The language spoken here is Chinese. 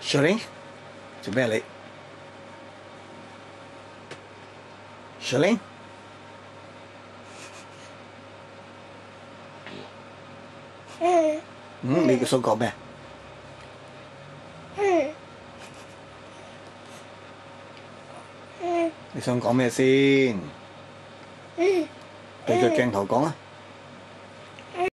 小林，做咩你？小林，嗯，你想讲咩？你想讲咩先？对住镜头讲啊！